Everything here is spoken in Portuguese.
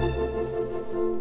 Música